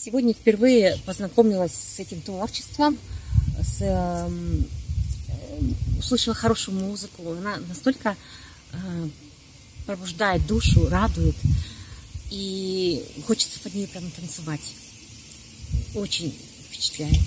Сегодня впервые познакомилась с этим творчеством, с, эм, э, услышала хорошую музыку. Она настолько э, пробуждает душу, радует. И хочется под ней прям танцевать. Очень впечатляет.